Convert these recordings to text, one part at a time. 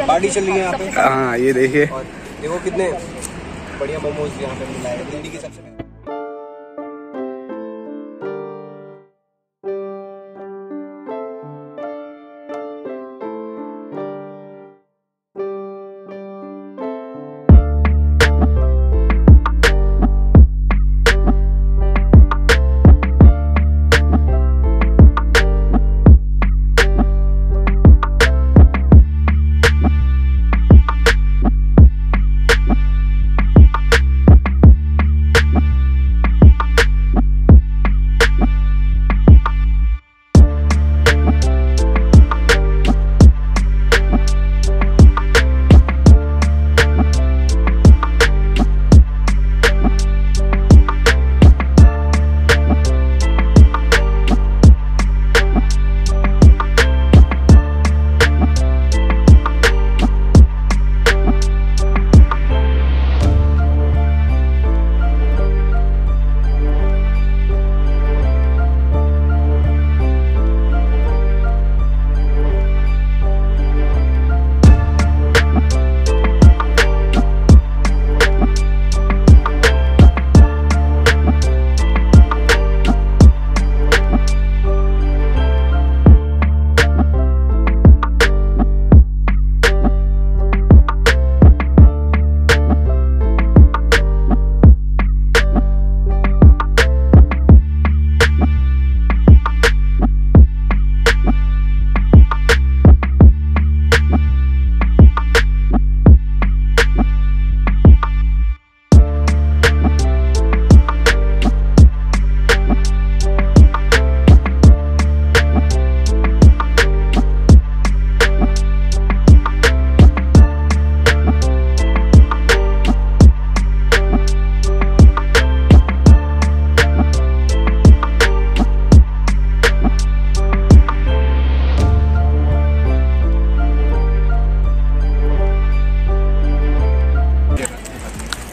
Party चल रही है यहाँ पे। हाँ ये देखिए। देखो कितने बढ़िया मोमोज यहाँ पे मिला है। दिल्ली के सबसे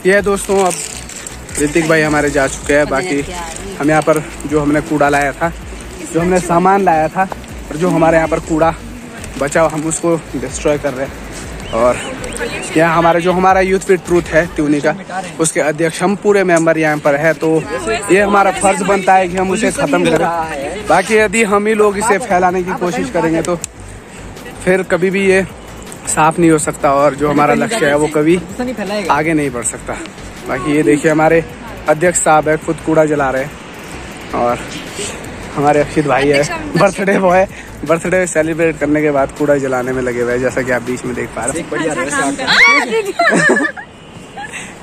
ये दोस्तों, अब ऋतिक भाई हमारे जा चुके हैं, बाकी हम यहाँ पर जो हमने कूड़ा लाया था, जो हमने सामान लाया था, और जो हमारे यहाँ पर कूड़ा बचा हम उसको डिस्ट्रॉय कर रहे हैं। और यहाँ हमारे जो हमारा यूथ फिट ट्रूथ है ट्यूनी का, उसके अध्यक्ष, हम पूरे मेंबर यहाँ पर है तो ये हमारा फ़र्ज़ बनता है कि हम उसे ख़त्म करें। बाकी यदि हम ही लोग इसे फैलाने की कोशिश करेंगे तो फिर कभी भी ये साफ़ नहीं हो सकता और जो हमारा लक्ष्य है वो कभी आगे नहीं बढ़ सकता। बाकी ये देखिए हमारे अध्यक्ष साहब है खुद कूड़ा जला रहे हैं और हमारे अक्षित भाई है। बर्थडे बॉय बर्थडे सेलिब्रेट करने के बाद कूड़ा जलाने में लगे हुए हैं जैसा कि आप बीच में देख पा रहे हैं।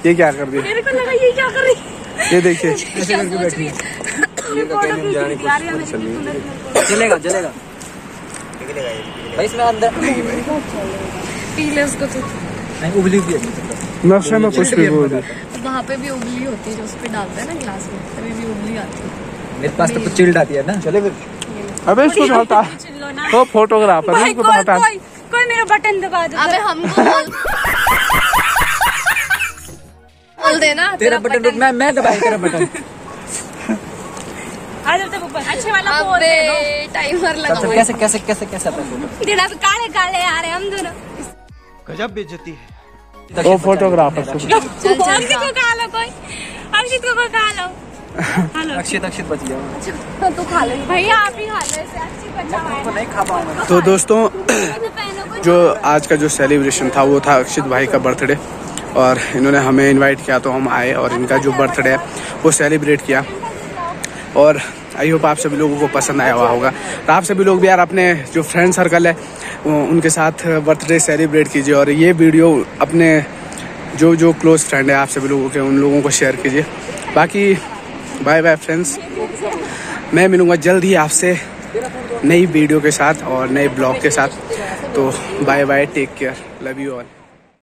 ये क्या कर दिया? मेरे को लगा ये क्या कर रही ये देखिए। ऐसे करके बैठी है। चलेगा चलेगा। भाई इसमें अंदर पी ले उसको तो नहीं उबली भी है में कुछ भी बोल दे वहाँ पे भी उबली होती है जो उस पे डालते हैं ना गिलास में तभी भी उबली आती है मेरे पास तो कुछ चिल्ड आती है ना चले फिर अबे इसको हटा तो फोटोग्राफर है उसको तो हटा कोई कोई मेरा बटन दबा दो अबे हमको बोल बोल देना तेरा बटन रुक मैं मैं दबाई तेरा बटन आ जाते ऊपर। अच्छे वाला बोल दे टाइमर अच्छा लगा कैसे कैसे कैसे कैसे आता है तेरा तो काले काले आ रहे हम दोनों। गजब बेइज्जती है। वो फोटोग्राफर से। अक्षित को खा लो कोई। अक्षित को खा लो। अक्षित अक्षित बच गया। तू खा लो। भैया आप ही खा लो अच्छी तो नहीं खा पाऊँगा। तो दोस्तों जो आज का जो सेलिब्रेशन था वो था अक्षित भाई का बर्थडे और इन्होंने हमें इनवाइट किया तो हम आए और इनका जो बर्थडे है वो सेलिब्रेट किया। और आई होप आप सभी लोगों को पसंद आया हुआ होगा। तो आप सभी लोग भी यार अपने जो फ्रेंड सर्कल है उनके साथ बर्थडे सेलिब्रेट कीजिए और ये वीडियो अपने जो जो क्लोज फ्रेंड है आप सभी लोगों के, उन लोगों को शेयर कीजिए। बाकी बाय बाय फ्रेंड्स मैं मिलूँगा जल्द ही आपसे नई वीडियो के साथ और नए ब्लॉग के साथ। तो bye bye take care love you all